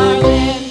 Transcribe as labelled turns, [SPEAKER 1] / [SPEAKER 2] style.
[SPEAKER 1] darling.